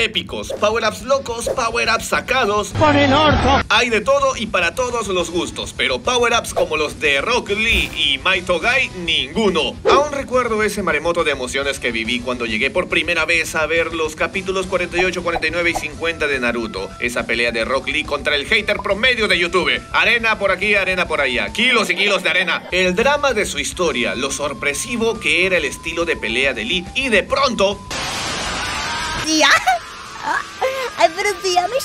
Épicos, power-ups locos, power-ups sacados. ¡Por el orto! Hay de todo y para todos los gustos, pero power-ups como los de Rock Lee y Maito Gai, ninguno. Aún recuerdo ese maremoto de emociones que viví cuando llegué por primera vez a ver los capítulos 48, 49 y 50 de Naruto. Esa pelea de Rock Lee contra el hater promedio de YouTube. Arena por aquí, arena por allá. Kilos y kilos de arena. El drama de su historia, lo sorpresivo que era el estilo de pelea de Lee y de pronto... pero ya me.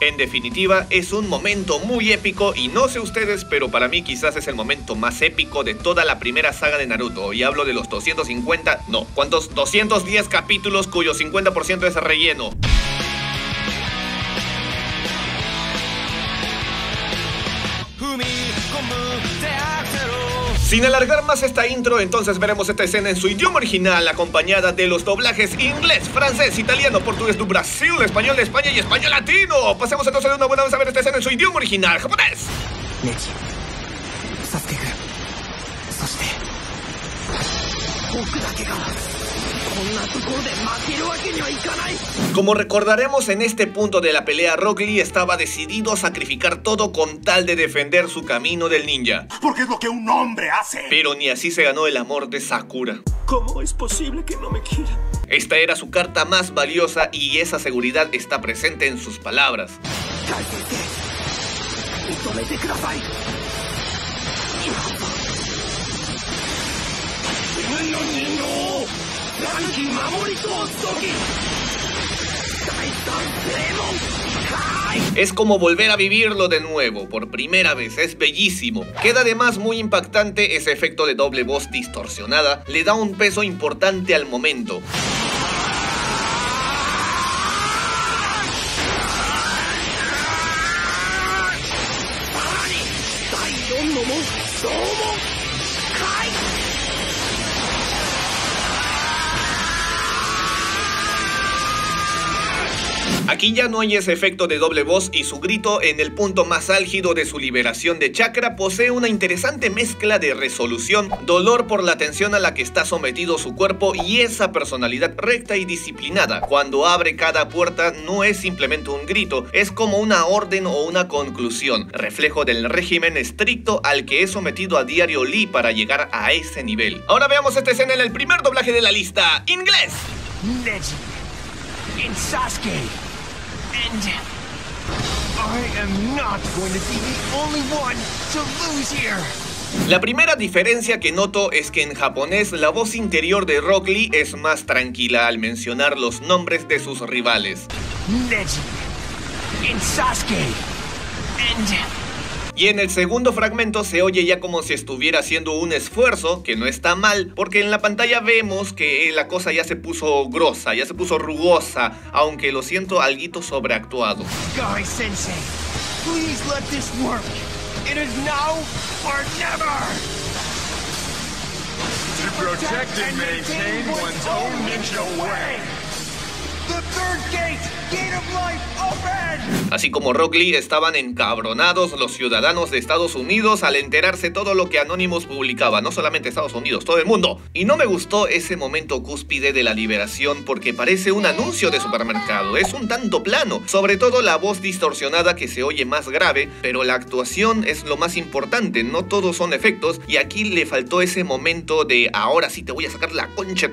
En definitiva, es un momento muy épico y no sé ustedes, pero para mí quizás es el momento más épico de toda la primera saga de Naruto. Y hablo de los 250, no, ¿cuántos? 210 capítulos cuyo 50% es relleno. Sin alargar más esta intro, entonces veremos esta escena en su idioma original, acompañada de los doblajes inglés, francés, italiano, portugués de Brasil, español de España y español latino. Pasemos entonces una buena vez a ver esta escena en su idioma original, japonés. Como recordaremos en este punto de la pelea, Rock Lee estaba decidido a sacrificar todo con tal de defender su camino del ninja. Porque es lo que un hombre hace. Pero ni así se ganó el amor de Sakura. ¿Cómo es posible que no me quiera? Esta era su carta más valiosa y esa seguridad está presente en sus palabras. Es como volver a vivirlo de nuevo, por primera vez, es bellísimo. Queda además muy impactante ese efecto de doble voz distorsionada, le da un peso importante al momento. Aquí ya no hay ese efecto de doble voz y su grito en el punto más álgido de su liberación de chakra posee una interesante mezcla de resolución, dolor por la tensión a la que está sometido su cuerpo y esa personalidad recta y disciplinada. Cuando abre cada puerta no es simplemente un grito, es como una orden o una conclusión, reflejo del régimen estricto al que es sometido a diario Lee para llegar a ese nivel. Ahora veamos esta escena en el primer doblaje de la lista, inglés. In Sasuke. I am not going to be the only one to lose here. La primera diferencia que noto es que en japonés la voz interior de Rock Lee es más tranquila al mencionar los nombres de sus rivales. Neji. In Sasuke. Y en el segundo fragmento se oye ya como si estuviera haciendo un esfuerzo, que no está mal, porque en la pantalla vemos que la cosa ya se puso grosa, ya se puso rugosa, aunque lo siento alguito sobreactuado. Guy Sensei, please let this work. It is now or never. To protect and maintain one's own ninja way. Así como Rock Lee estaban encabronados los ciudadanos de Estados Unidos al enterarse todo lo que Anonymous publicaba, no solamente Estados Unidos, todo el mundo. Y no me gustó ese momento cúspide de la liberación porque parece un anuncio de supermercado, es un tanto plano, sobre todo la voz distorsionada que se oye más grave, pero la actuación es lo más importante, no todos son efectos y aquí le faltó ese momento de ahora sí te voy a sacar la concha.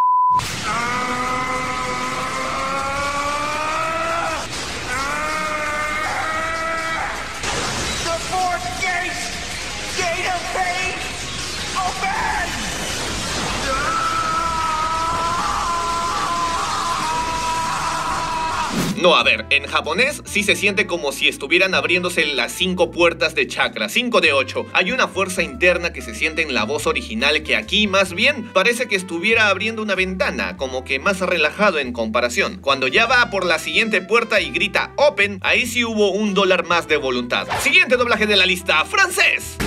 No, a ver, en japonés sí se siente como si estuvieran abriéndose las cinco puertas de chakra, 5 de 8. Hay una fuerza interna que se siente en la voz original que aquí más bien parece que estuviera abriendo una ventana, como que más relajado en comparación. Cuando ya va por la siguiente puerta y grita Open, ahí sí hubo un dólar más de voluntad. Siguiente doblaje de la lista, francés.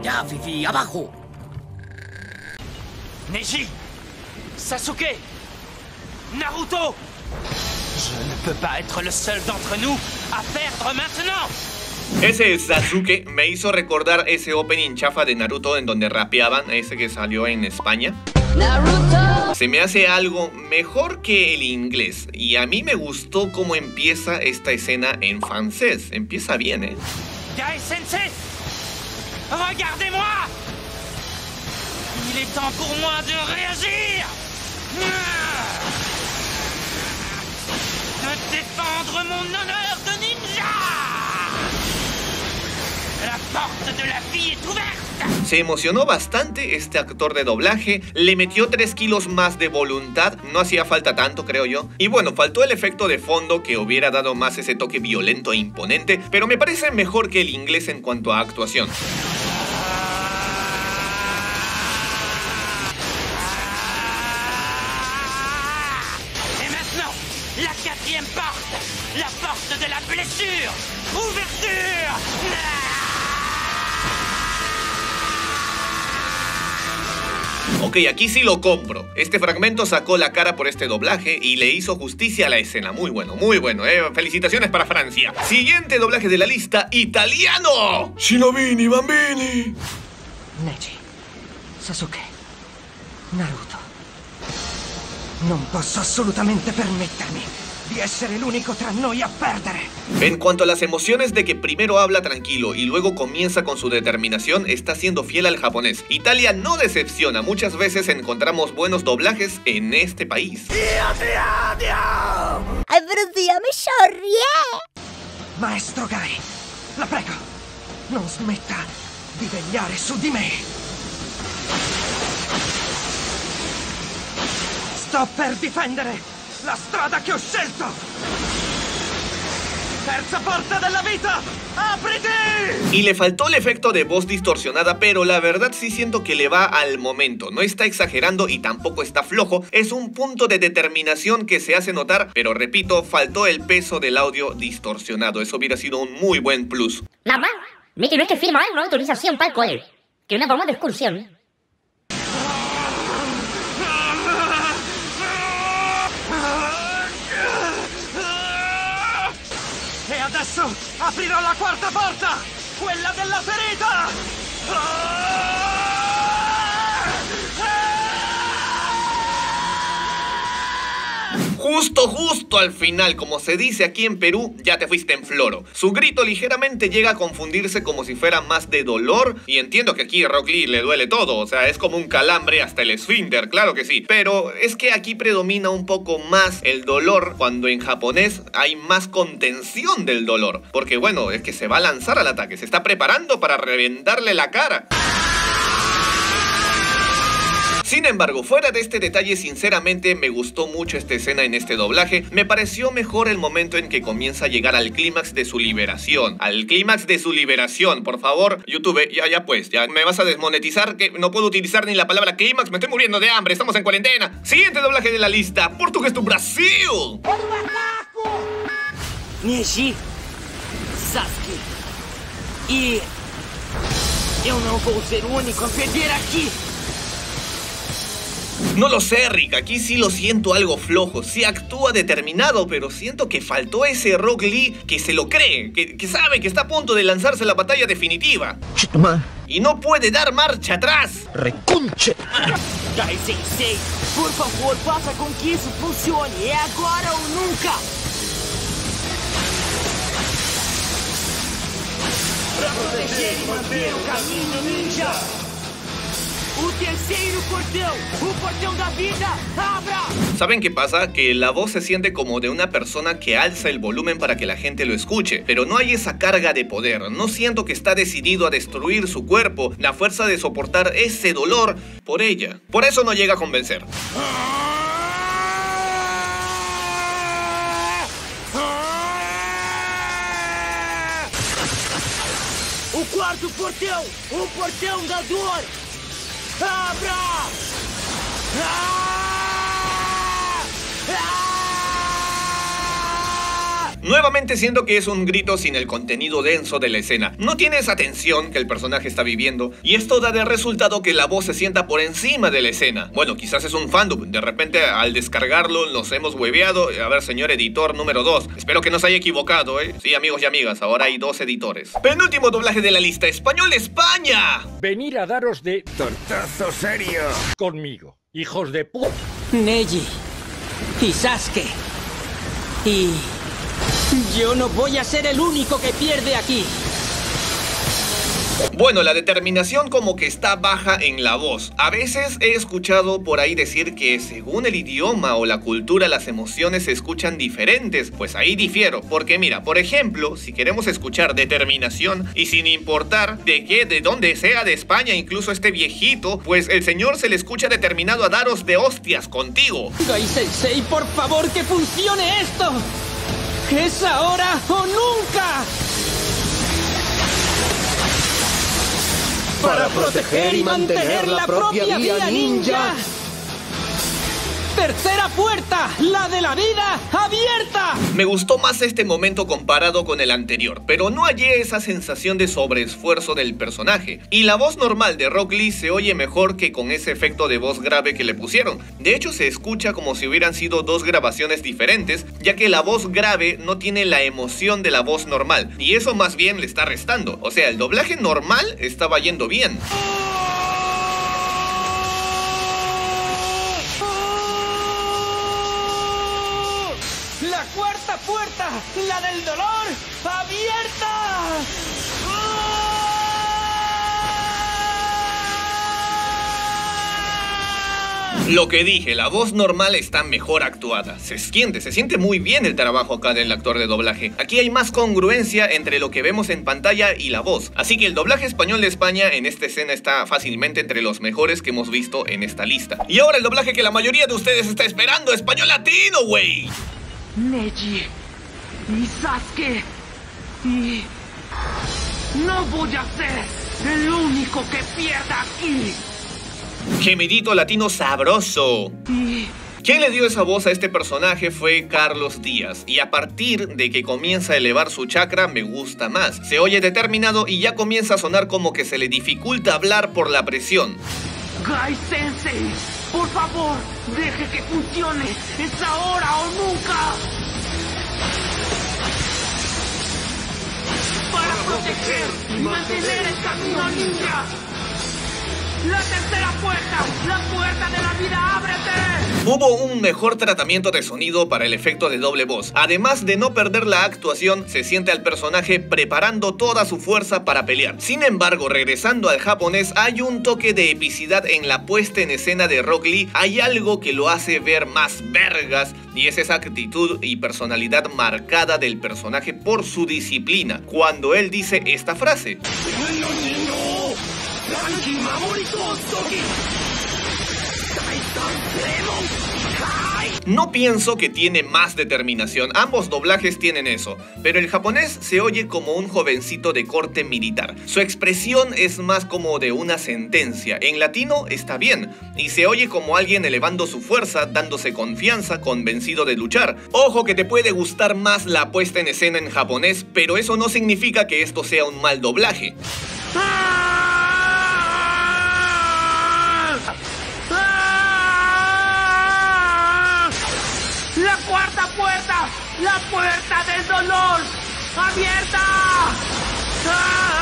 Ya, Fifi, abajo. Neji, Sasuke, Naruto. Je ne peux pas être le seul d'entre nous à perdre maintenant. Ese Sasuke me hizo recordar ese opening chafa de Naruto en donde rapeaban, ese que salió en España. Se me hace algo mejor que el inglés y a mí me gustó cómo empieza esta escena en francés. Empieza bien, ¿eh? Guy Sensei Regardez-moi Il est temps pour moi de réagir défendre mon honneur de ninja La de la Se emocionó bastante este actor de doblaje, le metió 3 kilos más de voluntad, no hacía falta tanto creo yo. Y bueno, faltó el efecto de fondo que hubiera dado más ese toque violento e imponente, pero me parece mejor que el inglés en cuanto a actuación. La quatrième porte La porte de la blessure Ouverture Ok, aquí sí lo compro. Este fragmento sacó la cara por este doblaje y le hizo justicia a la escena. Muy bueno, muy bueno, eh. Felicitaciones para Francia. Siguiente doblaje de la lista, italiano. Shinobini Bambini. Neji, Sasuke, Naruto. Non posso assolutamente permettermi di essere l'unico tra noi a perdere. En cuanto a las emociones de que primero habla tranquilo y luego comienza con su determinación, está siendo fiel al japonés. Italia no decepciona, muchas veces encontramos buenos doblajes en este país. Ay, pero sciorriè! Maestro Gai, la prego, non smetta di vegliare su di me. Sto per difendere la strada che ho scelto. Terza porta della vita, apriti! Y le faltó el efecto de voz distorsionada, pero la verdad sí siento que le va al momento. No está exagerando y tampoco está flojo. Es un punto de determinación que se hace notar, pero repito, faltó el peso del audio distorsionado. Eso hubiera sido un muy buen plus. La más, me tienes que firmar una autorización para el cual, que una forma de excursión. Adesso aprirò la quarta porta, quella della ferita! Justo, justo al final, como se dice aquí en Perú, ya te fuiste en floro. Su grito ligeramente llega a confundirse como si fuera más de dolor. Y entiendo que aquí a Rock Lee le duele todo, o sea, es como un calambre hasta el esfínter, claro que sí. Pero es que aquí predomina un poco más el dolor cuando en japonés hay más contención del dolor. Porque bueno, es que se va a lanzar al ataque, se está preparando para reventarle la cara. Sin embargo, fuera de este detalle, sinceramente me gustó mucho esta escena en este doblaje. Me pareció mejor el momento en que comienza a llegar al clímax de su liberación. Al clímax de su liberación, por favor. YouTube, ya, ya pues, ya me vas a desmonetizar que no puedo utilizar ni la palabra clímax. Me estoy muriendo de hambre, estamos en cuarentena. Siguiente doblaje de la lista, Portugués do Brasil. Neji, Sasuke. E eu não vou ser único a perder aqui. No lo sé, Rick, aquí sí lo siento algo flojo. Sí actúa determinado, pero siento que faltó ese Rock Lee que se lo cree, que, que sabe que está a punto de lanzarse la batalla definitiva. Y no puede dar marcha atrás. Gai Sensei, por favor, faça com que isso funcione. É agora ou nunca. Pra proteger e manter o caminho ninja. O terceiro portão, o portão da vida, abra! ¿Saben qué pasa? Que la voz se siente como de una persona que alza el volumen para que la gente lo escuche, pero no hay esa carga de poder. No siento que está decidido a destruir su cuerpo, la fuerza de soportar ese dolor por ella. Por eso no llega a convencer. O quarto portão, o portão da dor. Abra! Ah! Nuevamente siento que es un grito sin el contenido denso de la escena. No tiene esa tensión que el personaje está viviendo y esto da de resultado que la voz se sienta por encima de la escena. Bueno, quizás es un fandom. De repente al descargarlo nos hemos hueveado. A ver, señor editor número 2. Espero que no se haya equivocado, ¿eh? Sí, amigos y amigas, ahora hay dos editores. Penúltimo doblaje de la lista. Español España. venir a daros de Tortazo serio. conmigo. hijos de pu... Neji y Sasuke. Y yo no voy a ser el único que pierde aquí. Bueno, la determinación como que está baja en la voz. A veces he escuchado por ahí decir que según el idioma o la cultura las emociones se escuchan diferentes. Pues ahí difiero, porque mira, por ejemplo, si queremos escuchar determinación y sin importar de qué, de dónde sea de España, incluso este viejito, pues el señor se le escucha determinado a daros de hostias contigo. Gai Sensei, por favor, que funcione esto. Es ahora o nunca. Para proteger y mantener la propia vía ninja. Tercera puerta, la de la vida abierta. Me gustó más este momento comparado con el anterior, pero no hallé esa sensación de sobreesfuerzo del personaje. Y la voz normal de Rock Lee se oye mejor que con ese efecto de voz grave que le pusieron. De hecho, se escucha como si hubieran sido dos grabaciones diferentes, ya que la voz grave no tiene la emoción de la voz normal, y eso más bien le está restando. O sea, el doblaje normal estaba yendo bien. La cuarta puerta, la del dolor, abierta. Lo que dije, la voz normal está mejor actuada. Se siente, se siente muy bien el trabajo acá del actor de doblaje. Aquí hay más congruencia entre lo que vemos en pantalla y la voz. Así que el doblaje español de España en esta escena está fácilmente entre los mejores que hemos visto en esta lista. Y ahora el doblaje que la mayoría de ustedes está esperando, español latino, güey. Neji y Sasuke. Y no voy a ser el único que pierda aquí. Gemidito latino sabroso. Y Quien le dio esa voz a este personaje fue Carlos Díaz, y a partir de que comienza a elevar su chakra me gusta más. Se oye determinado y ya comienza a sonar como que se le dificulta hablar por la presión. Gai Sensei, por favor, deje que funcione. Es ahora o nunca. Para proteger y mantener el camino ninja. La tercera puerta, la puerta de la vida, ábrete. Hubo un mejor tratamiento de sonido para el efecto de doble voz. Además de no perder la actuación, se siente al personaje preparando toda su fuerza para pelear. Sin embargo, regresando al japonés, hay un toque de epicidad en la puesta en escena de Rock Lee. Hay algo que lo hace ver más vergas y es esa actitud y personalidad marcada del personaje por su disciplina. Cuando él dice esta frase. No pienso que tiene más determinación, ambos doblajes tienen eso, pero el japonés se oye como un jovencito de corte militar. Su expresión es más como de una sentencia, en latino está bien, y se oye como alguien elevando su fuerza, dándose confianza, convencido de luchar. Ojo que te puede gustar más la puesta en escena en japonés, pero eso no significa que esto sea un mal doblaje. La la puerta del dolor, abierta.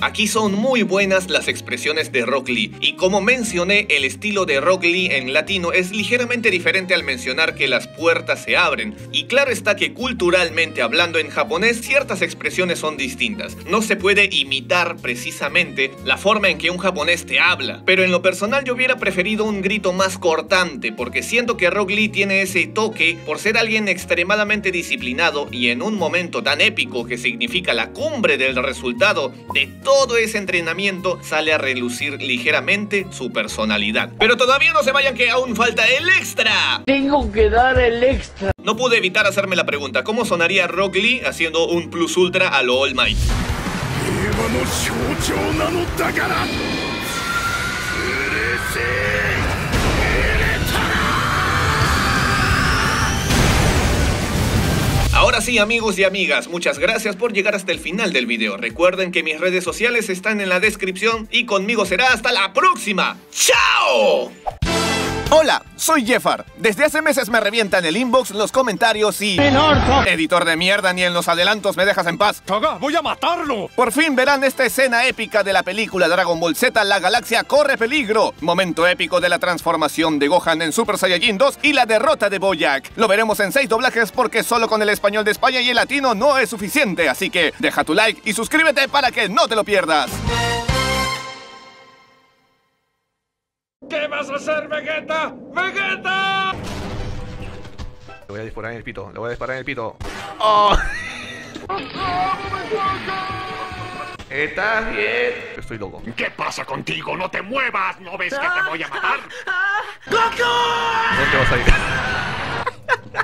Aquí son muy buenas las expresiones de Rock Lee, y como mencioné, el estilo de Rock Lee en latino es ligeramente diferente al mencionar que las puertas se abren, y claro está que culturalmente hablando en japonés ciertas expresiones son distintas. No se puede imitar precisamente la forma en que un japonés te habla, pero en lo personal yo hubiera preferido un grito más cortante, porque siento que Rock Lee tiene ese toque por ser alguien extremadamente disciplinado y en un momento tan épico que significa la cumbre del resultado de todo ese entrenamiento sale a relucir ligeramente su personalidad. Pero todavía no se vayan que aún falta el extra. Tengo que dar el extra. No pude evitar hacerme la pregunta, ¿cómo sonaría Rock Lee haciendo un plus ultra a lo All Might? Ahora sí amigos y amigas, muchas gracias por llegar hasta el final del video. Recuerden que mis redes sociales están en la descripción y conmigo será hasta la próxima. ¡Chao! Hola, soy Jeffar. Desde hace meses me revientan el inbox, los comentarios y... Editor de mierda, ni en los adelantos me dejas en paz. ¡Toga, voy a matarlo! Por fin verán esta escena épica de la película Dragon Ball Z, la galaxia corre peligro. Momento épico de la transformación de Gohan en Super Saiyajin 2 y la derrota de Boyac. Lo veremos en seis doblajes porque solo con el español de España y el latino no es suficiente. Así que deja tu like y suscríbete para que no te lo pierdas. Vas a hacer, Vegeta? ¡Vegeta! Le voy a disparar en el pito, le voy a disparar en el pito. ¡Oh! ¿Estás bien? Estoy loco. ¿Qué pasa contigo? ¡No te muevas! ¿No ves que te voy a matar? ¿Dónde vas a ir?